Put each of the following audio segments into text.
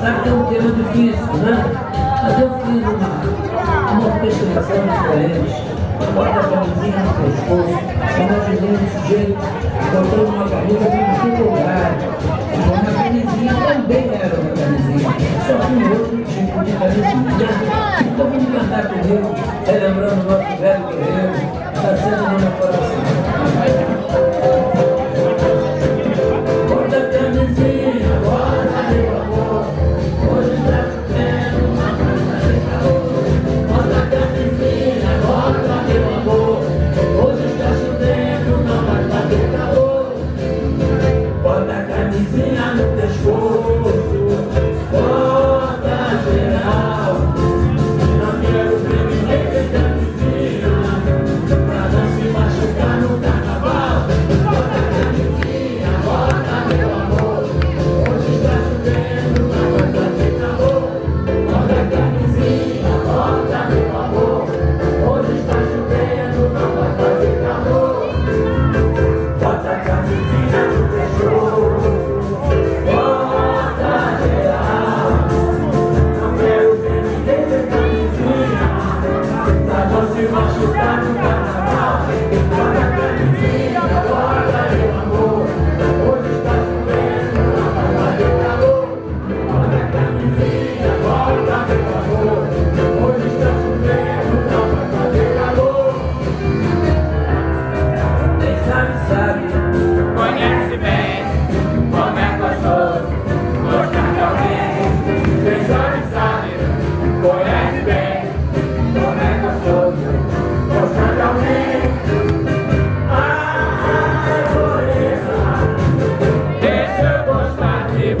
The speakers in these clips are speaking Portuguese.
Sabe que é um tema difícil, né? Mas eu fiz uma, uma orquestração diferente. Bota a camisinha no pescoço. Imaginei um sujeito botando uma camisa com dificuldade. Uma camisinha também era uma camisinha. Só que um outro tipo de camisinha. Então vamos cantar comigo, relembrando o nosso velho guerreiro. Lord,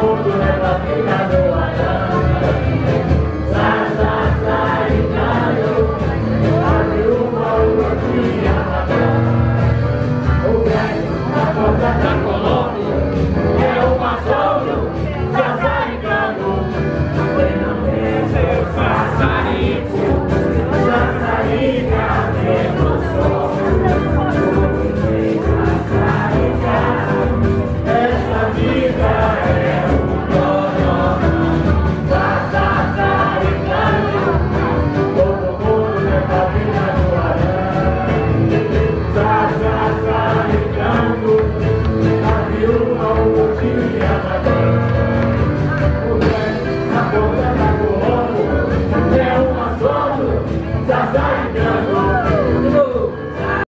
por la